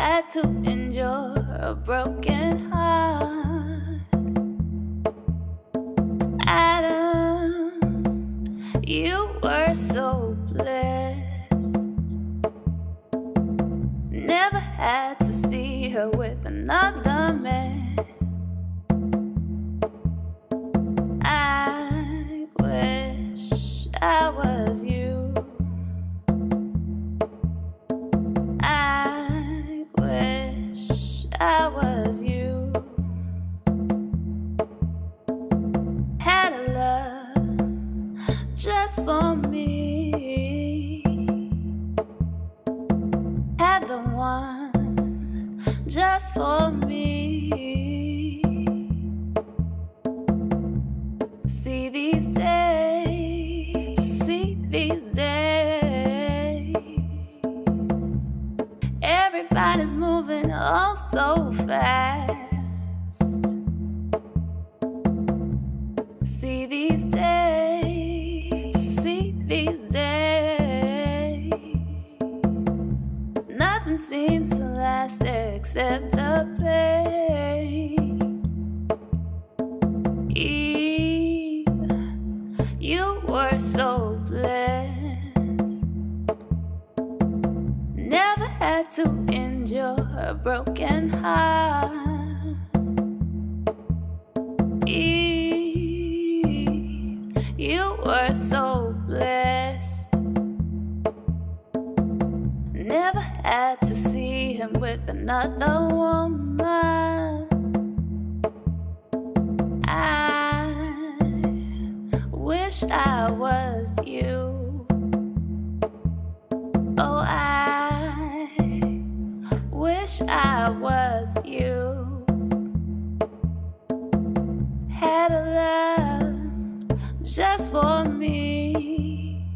had to endure a broken heart. Adam, you were so blessed. Never had to see her with another just for me. See these days, see these days. Everybody's moving all so fast. See these days, see these days. Nothing seems to except the pain. Eve, you were so blessed. Never had to endure a broken heart. Eve, you were so blessed. Never had with another woman. I wish I was you. Oh, I wish I was you. Had a love just for me.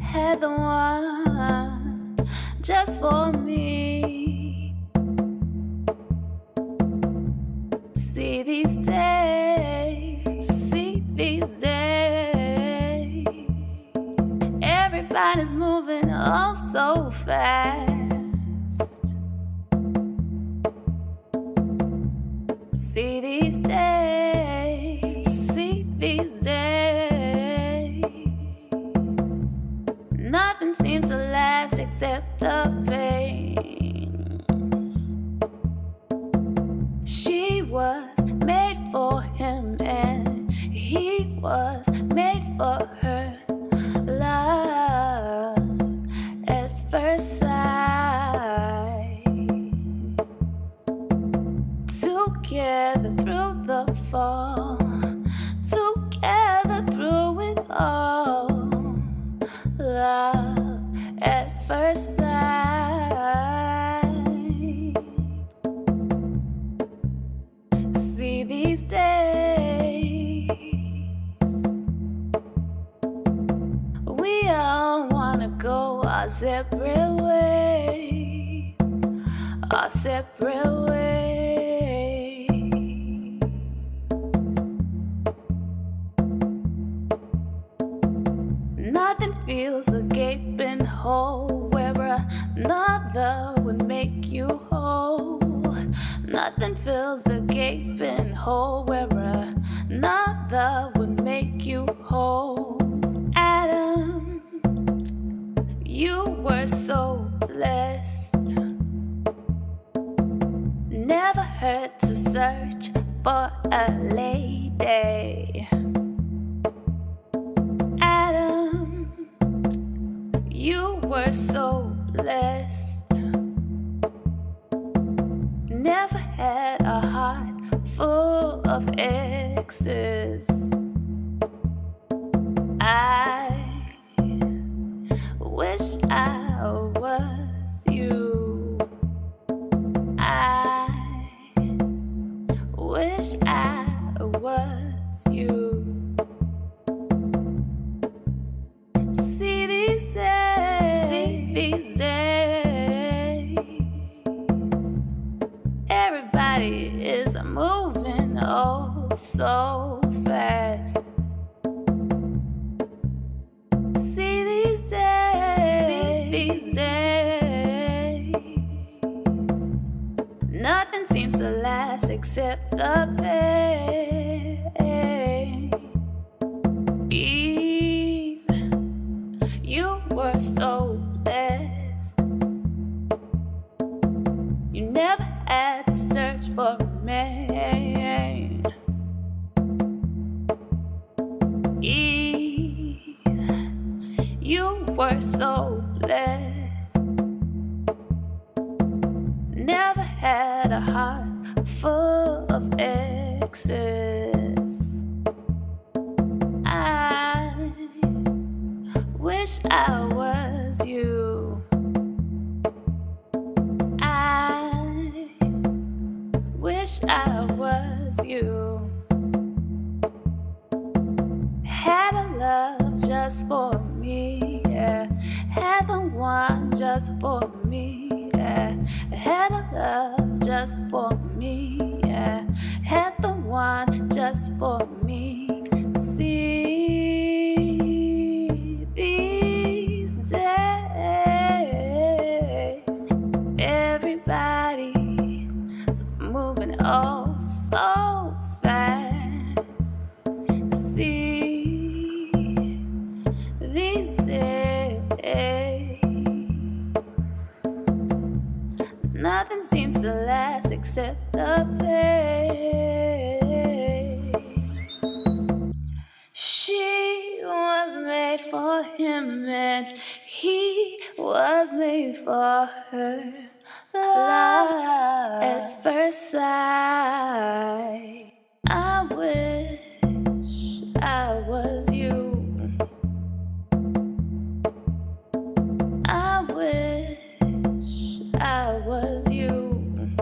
Had the one for me. See these days, see these days. Everybody's moving all so fast. See these days, see these days. Nothing seems to last except the was made for her. Our separate ways, our separate ways. Nothing feels a gaping hole where another would make you whole. Nothing fills the gaping hole where another would make you whole. You were so blessed. Never hurt to search for a lady. Adam, you were so blessed. Never had a heart full of exes. I wish I was you. See these days, see these days. Everybody is moving oh so fast. Last except the pain. Eve, you were so blessed. You never had to search for a man. Eve, you were so blessed. Excess. I wish I was you. I wish I was you. Had a love just for me, yeah. Had the one just for me. Had a love just for me, yeah. Had the one just for for her love at first sight. I wish I was you. I wish I was you.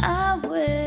I wish.